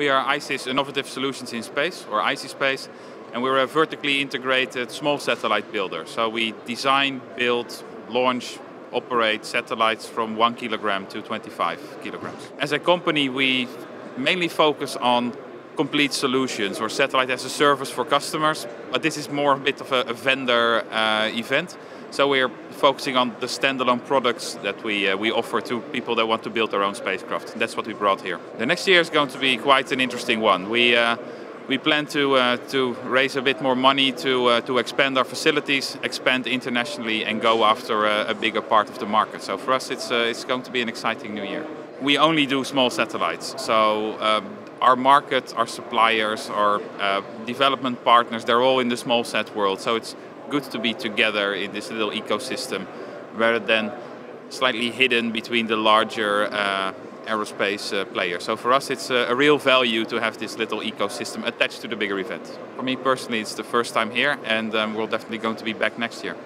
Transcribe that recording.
We are ISIS Innovative Solutions in Space, or ISISpace, and we're a vertically integrated small satellite builder. So we design, build, launch, operate satellites from 1 kilogram to 25 kilograms. As a company, we mainly focus on complete solutions or satellite as a service for customers, but this is more a bit of a, a vendor uh, event. So we're focusing on the standalone products that we, uh, we offer to people that want to build their own spacecraft. That's what we brought here. The next year is going to be quite an interesting one. We, uh, we plan to, uh, to raise a bit more money to, uh, to expand our facilities, expand internationally, and go after a, a bigger part of the market. So for us, it's, uh, it's going to be an exciting new year. We only do small satellites. So um, our market, our suppliers, our uh, development partners, they're all in the small sat world. So it's good to be together in this little ecosystem rather than slightly hidden between the larger uh, aerospace uh, players. So for us, it's a, a, real value to have this little ecosystem attached to the bigger event. For me personally, it's the first time here, and um, we're definitely going to be back next year.